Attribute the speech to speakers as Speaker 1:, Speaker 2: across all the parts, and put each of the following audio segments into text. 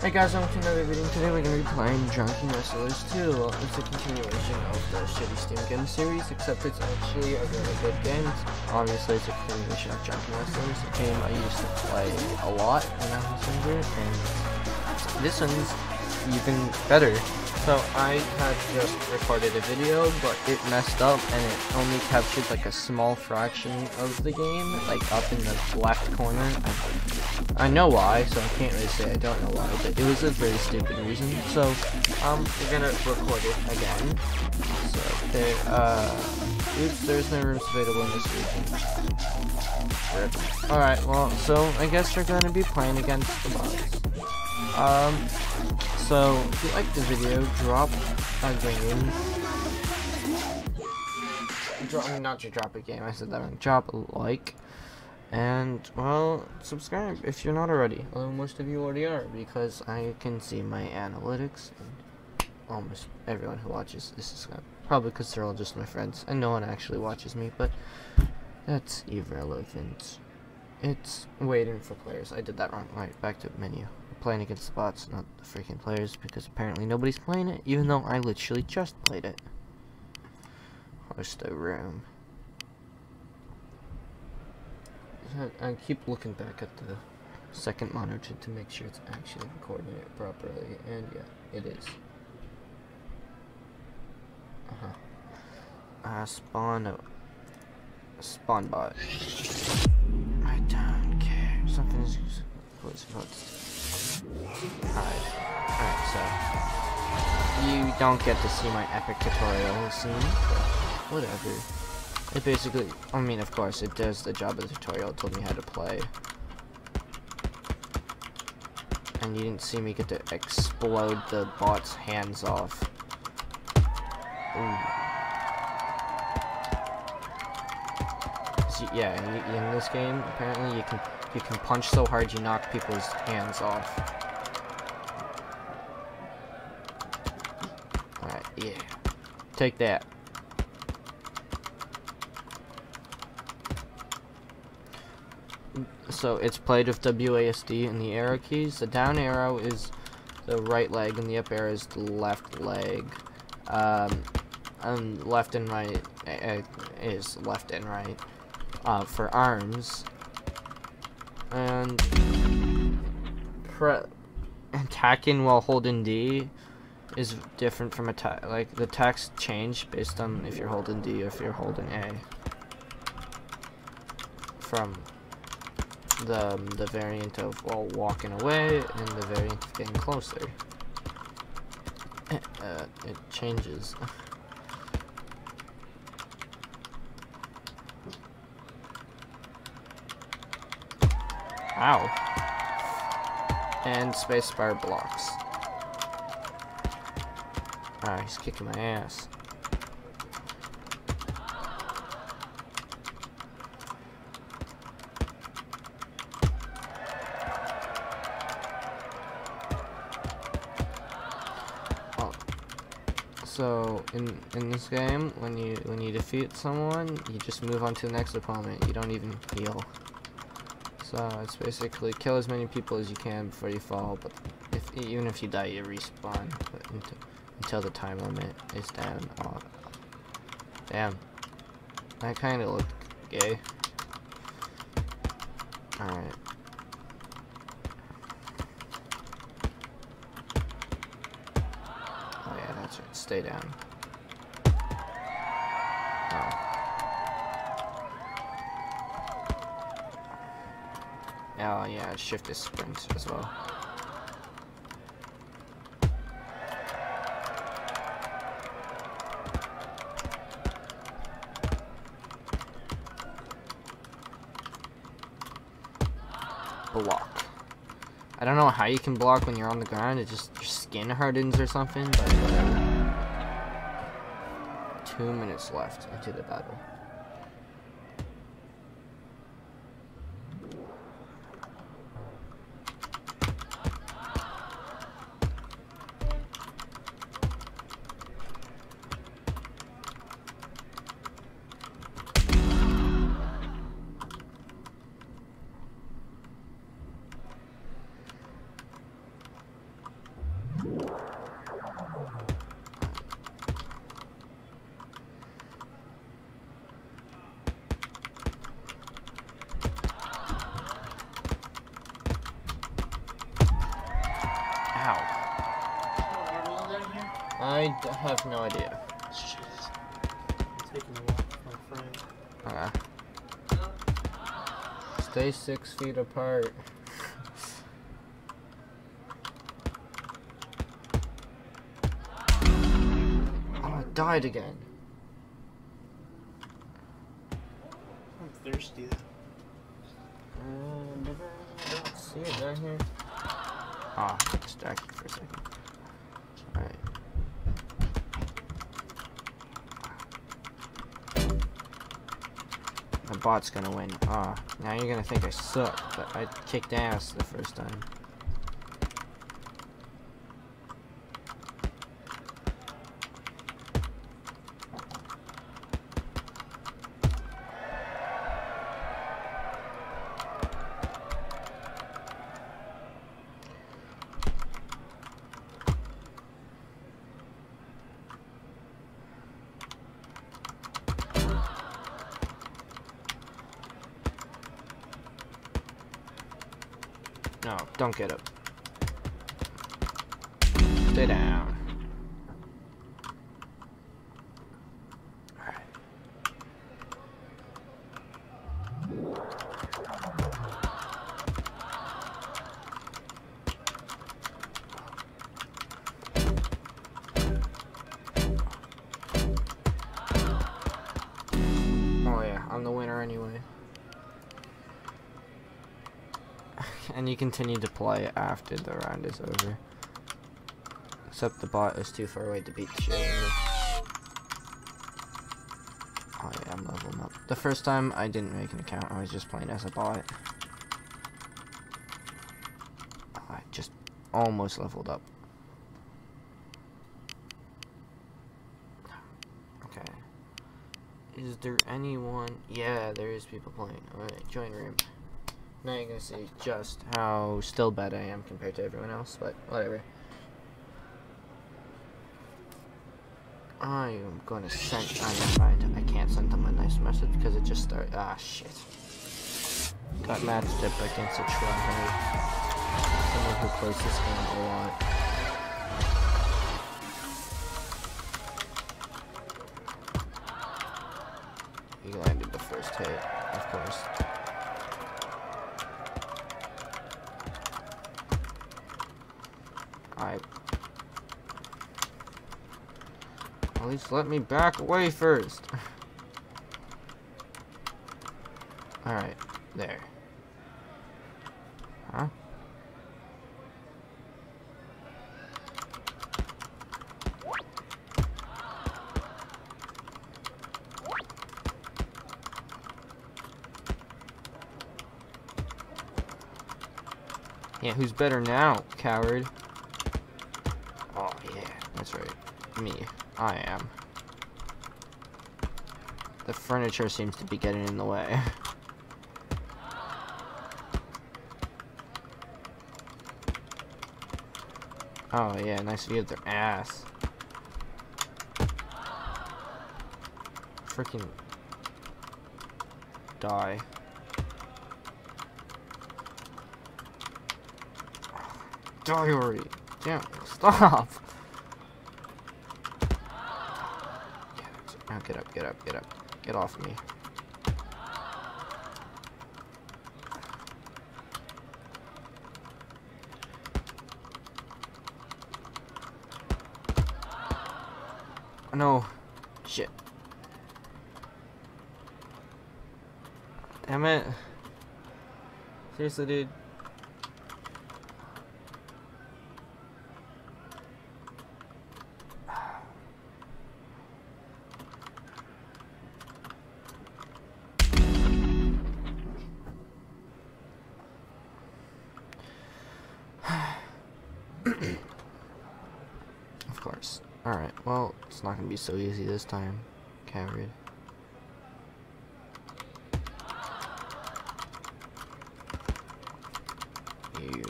Speaker 1: Hey guys, welcome to another video. Today we're going to be playing Drunken Wrestlers 2. Well, it's a continuation of the Shitty Steam Game series, except it's actually a really good game. Obviously, it's a continuation of Drunken Wrestlers, a game I used to play a lot when I was younger, and this one's even better. So I had just recorded a video, but it messed up and it only captured like a small fraction of the game, like up in the left corner. I, know why, so I can't really say I don't know why, but it was a very stupid reason. So um, we're gonna record it again. So there, uh, oops, there's no rooms available in this region. Alright, well, so I guess we're gonna be playing against the bots. Um, so, if you like the video, drop a game. Drop, I mean, not to drop a game, I said that wrong. Drop a like. And, well, subscribe if you're not already. Although most of you already are, because I can see my analytics. And almost everyone who watches this is probably because they're all just my friends. And no one actually watches me, but that's irrelevant. It's waiting for players. I did that wrong. Right, back to menu playing against the bots, not the freaking players, because apparently nobody's playing it, even though I literally just played it. Host a room. I keep looking back at the second monitor to make sure it's actually recording it properly, and yeah, it is. Uh-huh. Uh, spawn a spawn bot. I don't care. Something's what's what's Alright. Alright, so. You don't get to see my epic tutorial scene, whatever. It basically, I mean, of course, it does the job of the tutorial. It told me how to play. And you didn't see me get to explode the bot's hands off. Yeah, in, in this game, apparently you can you can punch so hard you knock people's hands off. Alright, yeah. Take that. So it's played with WASD and the arrow keys. The down arrow is the right leg and the up arrow is the left leg. Um, and left and right uh, is left and right. Uh, for arms, and pre attacking while holding D is different from attack. Like the attacks change based on if you're holding D or if you're holding A. From the the variant of while walking away and the variant of getting closer. Uh, it changes. Ow. And spacebar blocks. He's kicking my ass. Oh. So in in this game, when you when you defeat someone, you just move on to the next opponent. You don't even heal. So it's basically kill as many people as you can before you fall, but if even if you die, you respawn until, until the time limit is down. Oh, damn, that kind of looked gay. All right. Oh yeah, that's right. Stay down. Oh, oh yeah, shift is sprint as well. Block. I don't know how you can block when you're on the ground, it just your skin hardens or something, but. Two minutes left into the battle. Have no idea.
Speaker 2: I'm taking a walk with my friend.
Speaker 1: Uh, stay six feet apart. oh, I died again.
Speaker 2: I'm thirsty though.
Speaker 1: Uh, I don't see it down here. Ah, distracted for a second. Alright. The bot's gonna win. Ah, now you're gonna think I suck, but I kicked ass the first time. No, don't get up. And you continue to play after the round is over. Except the bot is too far away to beat the shit. Oh yeah, I'm leveling up. The first time I didn't make an account, I was just playing as a bot. I just almost leveled up. Okay. Is there anyone? Yeah, there is people playing. Alright, join room. Now you're gonna see just how still bad I am compared to everyone else, but whatever. I am gonna send. I mind. I can't send them a nice message because it just started. Ah, shit. Got matched up against a tryhard. Someone who plays this game a lot. Let me back away first. Alright, there. Huh? Yeah, who's better now, coward? Oh, yeah, that's right. Me. I am. The furniture seems to be getting in the way. Oh, yeah, nice view of their ass. Freaking die. Already. Damn, stop. Yeah, that's it. Now get up, get up, get up. Get off me. Oh, no. Shit. Damn it. Seriously, dude. Alright, well, it's not gonna be so easy this time, coward. You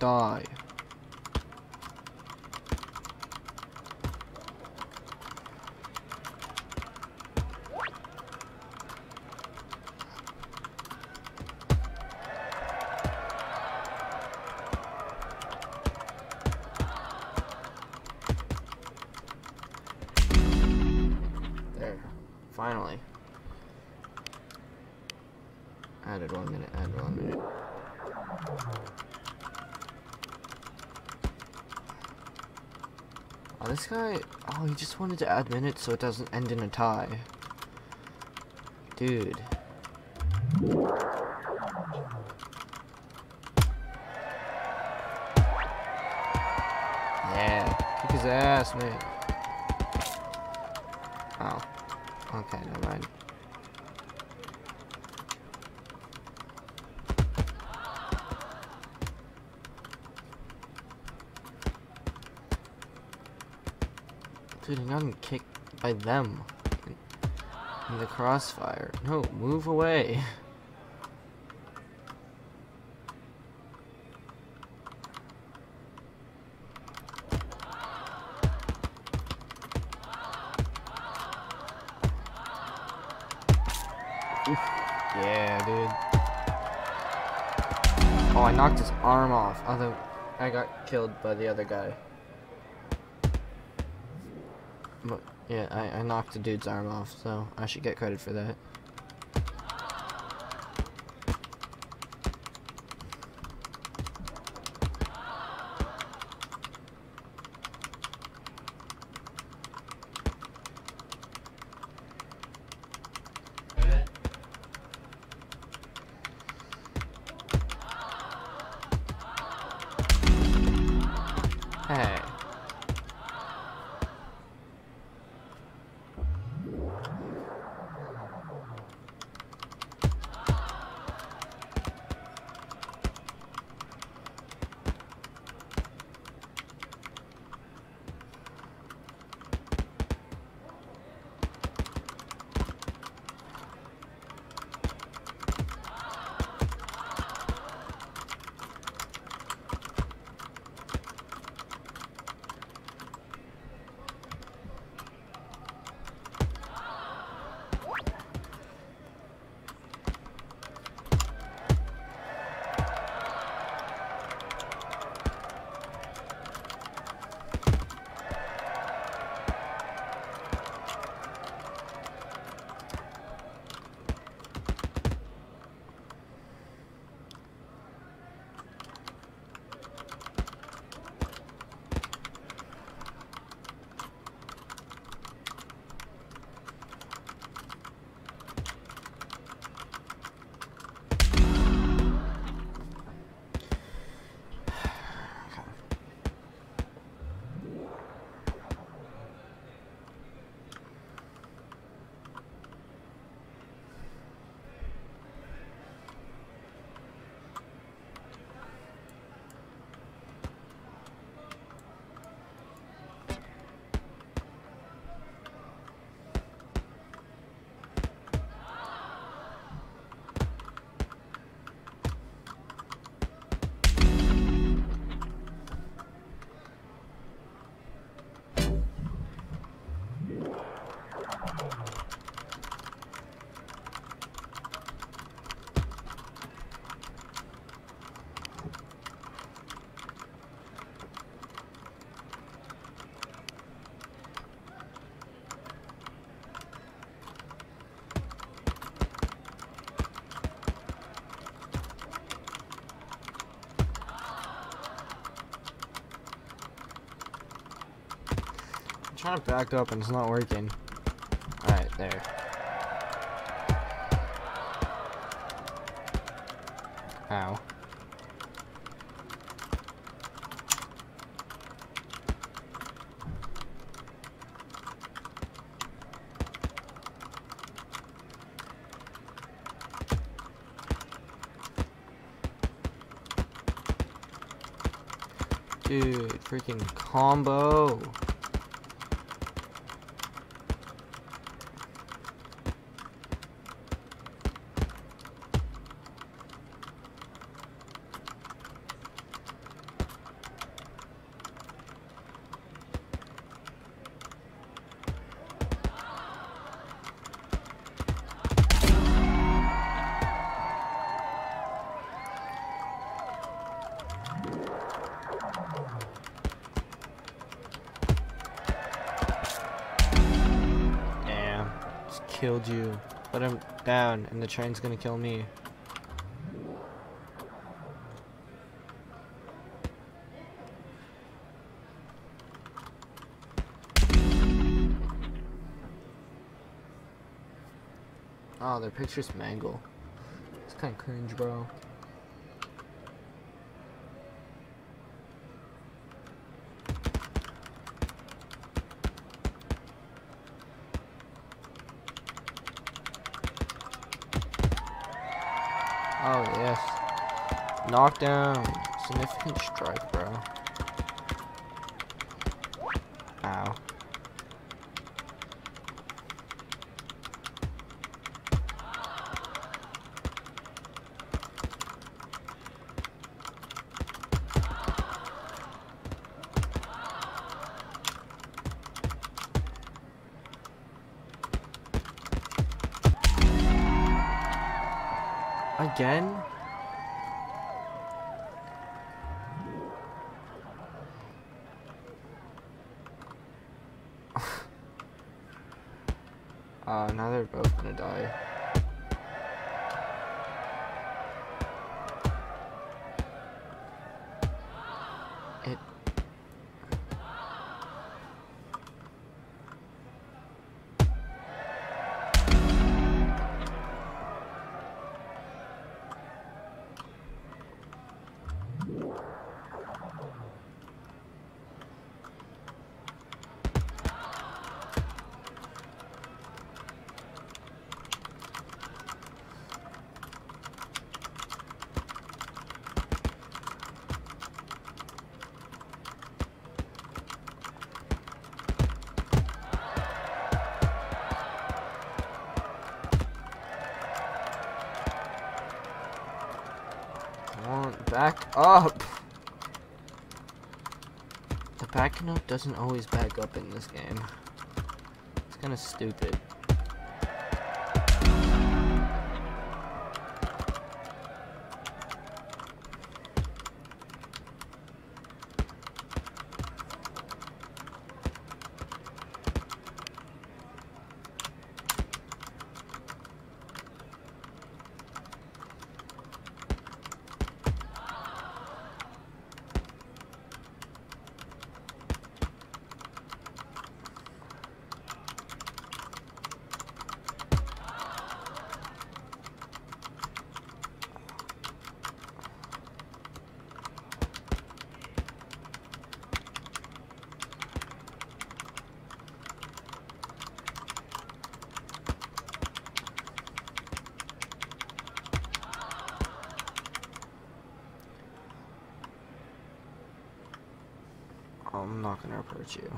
Speaker 1: die. Oh, this guy, oh, he just wanted to add minutes so it doesn't end in a tie. Dude. Yeah, kick his ass, man. Oh, okay, never mind. Dude, I'm getting kicked by them. In the crossfire. No, move away. Yeah, dude. Oh, I knocked his arm off. Although, I got killed by the other guy. But, yeah, I, I knocked the dude's arm off, so I should get credit for that. Trying to back up and it's not working. Alright, there. Ow. Dude, freaking combo. killed you. Put him down, and the train's gonna kill me. Oh, their pictures mangle. It's kind of cringe, bro. Knockdown. Significant strike, bro. Ow. Again? Back up! The backing up doesn't always back up in this game. It's kind of stupid. Not gonna approach you.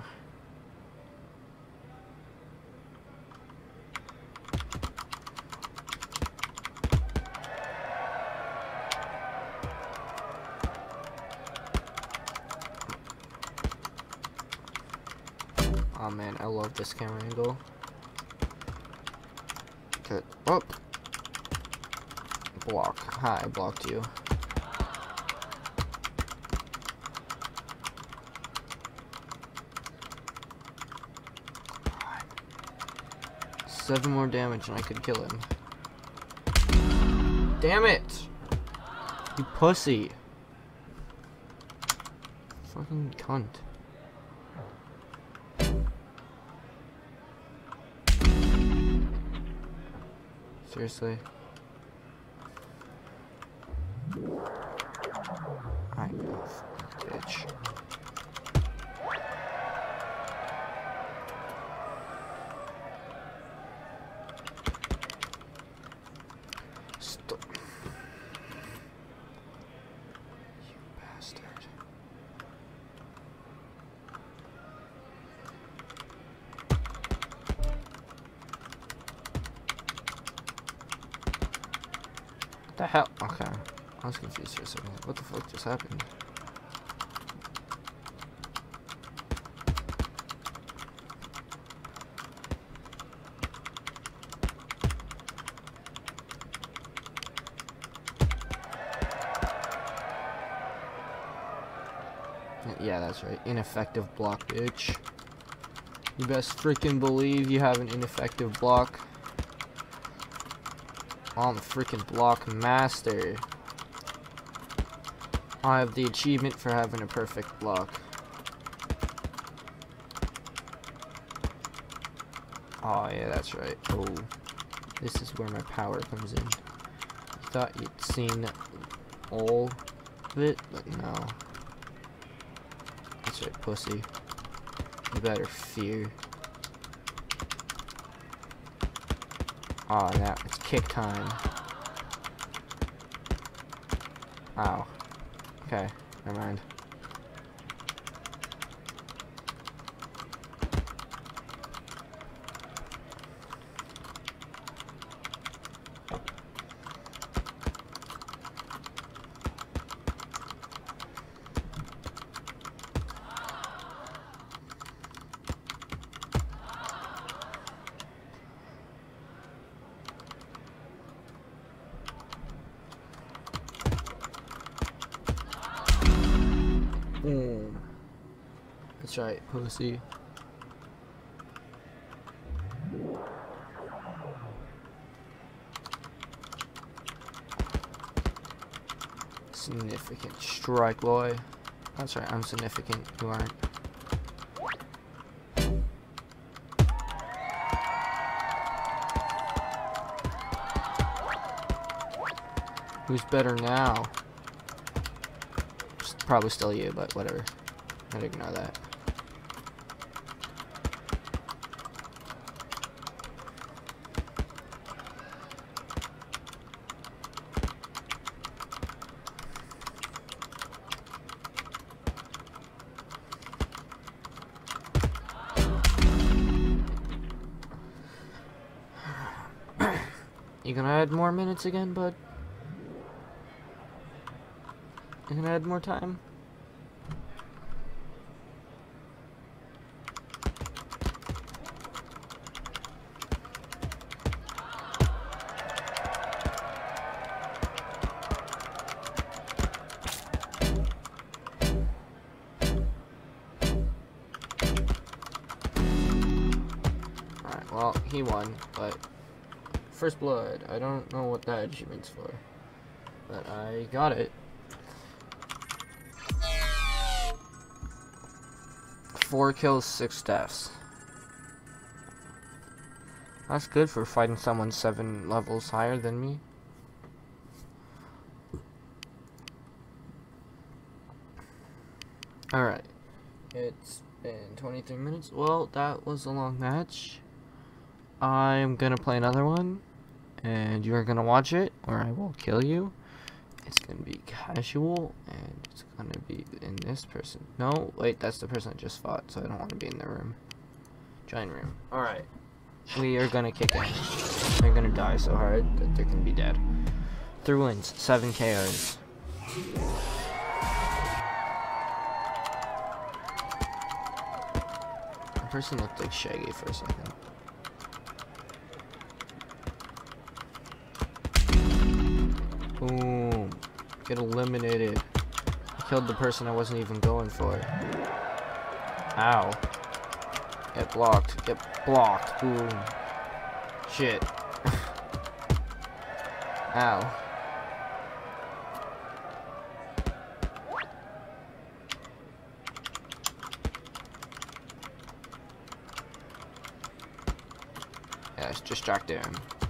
Speaker 1: Oh man, I love this camera angle. Good. Up. Oh. Block. Hi, I blocked you. Seven more damage and I could kill him. Damn it! You pussy. Fucking cunt. Seriously? That's right. Ineffective block, bitch. You best freaking believe you have an ineffective block. I'm a freaking block master. I have the achievement for having a perfect block. Oh, yeah, that's right. Oh. This is where my power comes in. Thought you'd seen all of it, but no. That's right, pussy. You better fear. Oh, now it's kick time. Ow. Okay, never mind. Mm. That's right, pussy. Significant strike, boy. That's right, I'm significant. You aren't. Who's better now? Probably still you, but whatever. I'd ignore that. Add more minutes again, bud? You gonna add more time? Alright, well, he won, but First Blood, I don't know what that achievement's for, but I got it. Four kills, six deaths. That's good for fighting someone seven levels higher than me. Alright. It's been 23 minutes. Well, that was a long match. I'm gonna play another one. And you're gonna watch it, or I will kill you. It's gonna be casual, and it's gonna be in this person. No, wait, that's the person I just fought, so I don't want to be in the room. Giant room. Alright. We are gonna kick in. They're gonna die so hard that they're gonna be dead. Three wins, seven KOs. The person looked like Shaggy for a second. Boom. Get eliminated. I killed the person I wasn't even going for. Ow. Get blocked. Get blocked. Boom. Shit. Ow. Yeah, it's distracted him.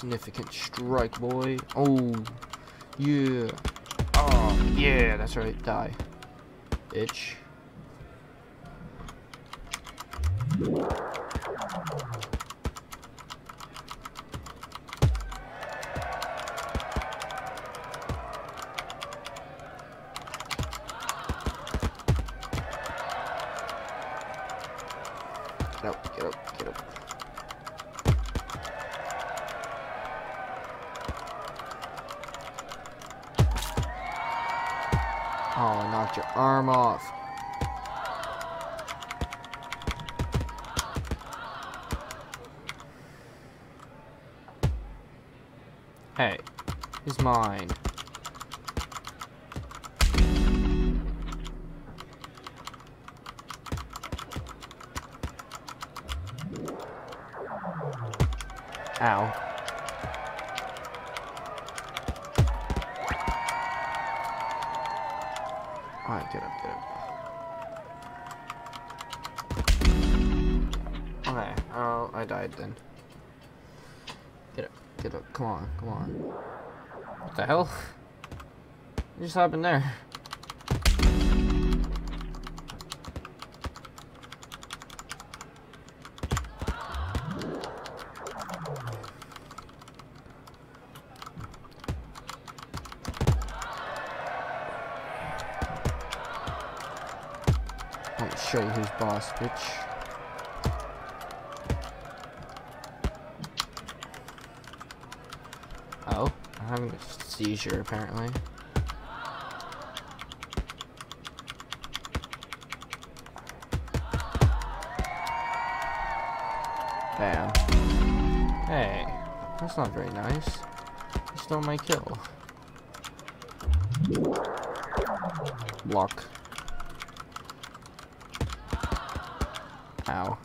Speaker 1: Significant strike, boy. Oh, yeah. Oh, yeah, that's right. Die. Bitch. Arm off. Hey, he's mine. Oh, I died then. Get up, get up, come on, come on. What the hell? What just happened there? Show who's boss, bitch. Seizure apparently. Damn. Hey, that's not very nice. You stole my kill. Block. Ow.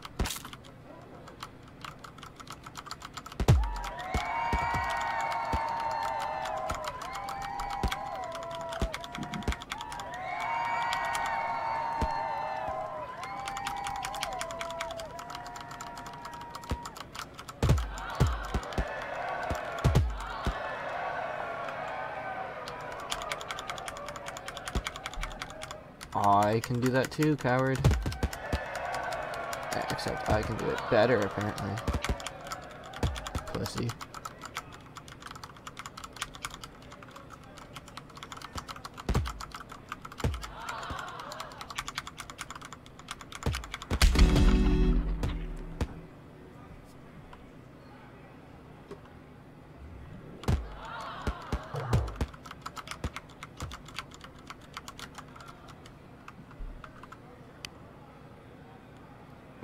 Speaker 1: I can do that too, coward. Except I can do it better, apparently. Pussy.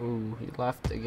Speaker 1: Ooh, he left the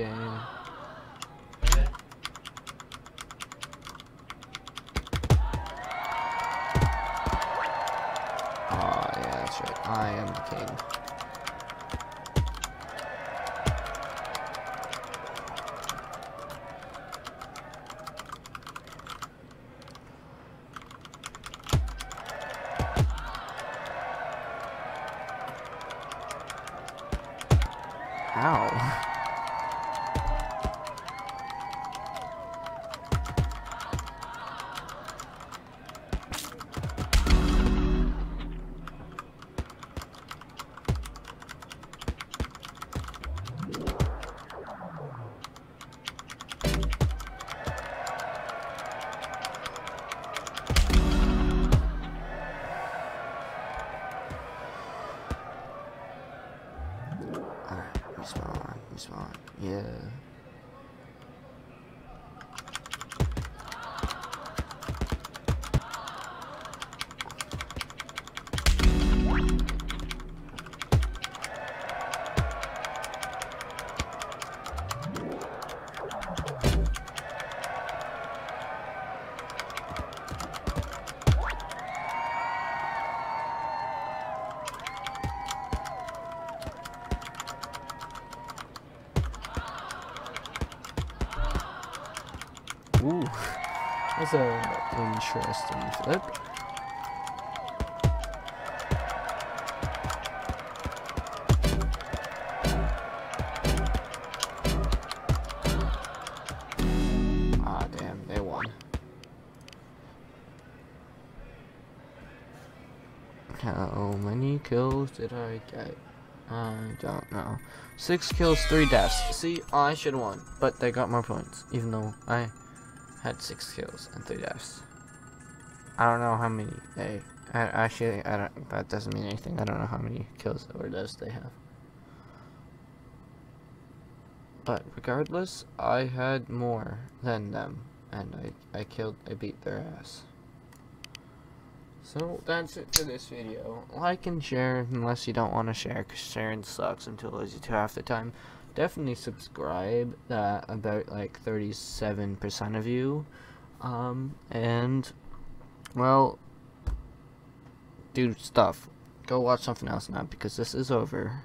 Speaker 1: Yeah. That's a interesting flip. Ah, damn, they won. How many kills did I get? I don't know. Six kills, three deaths. See, I should have won, but they got more points, even though I had six kills and three deaths. I don't know how many they. I, actually, I don't. That doesn't mean anything. I don't know how many kills or deaths they have. But regardless, I had more than them, and I I killed. I beat their ass. So that's it for this video. Like and share unless you don't want to share, because sharing sucks until lazy to half the time. Definitely subscribe. That about like 37% of you. Um, and well, do stuff. Go watch something else now because this is over.